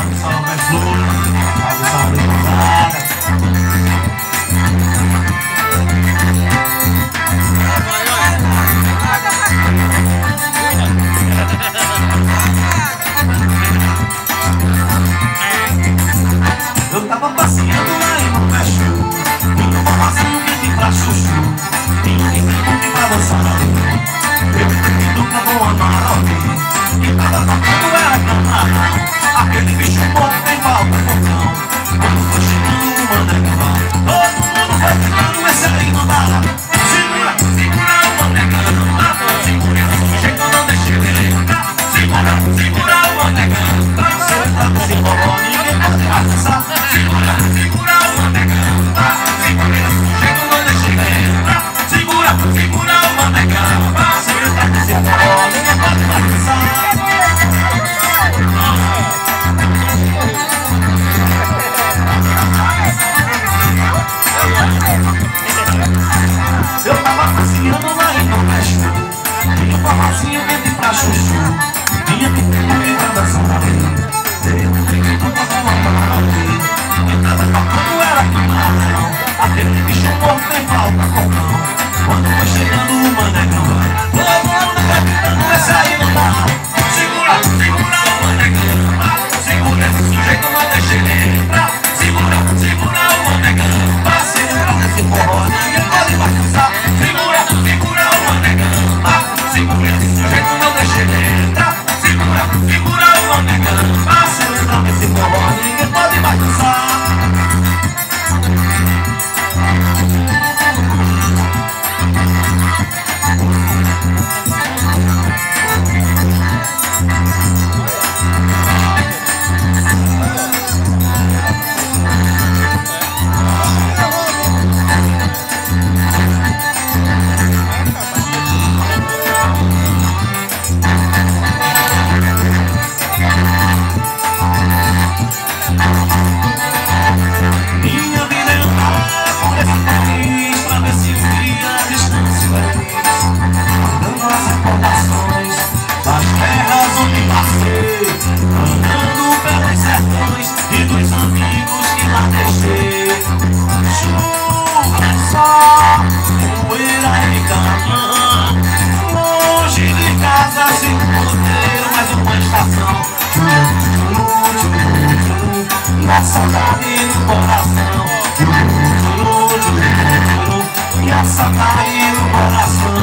Salvador, Salvador. One question a saudade no coração. Choro, choro, choro, e a saudade no coração.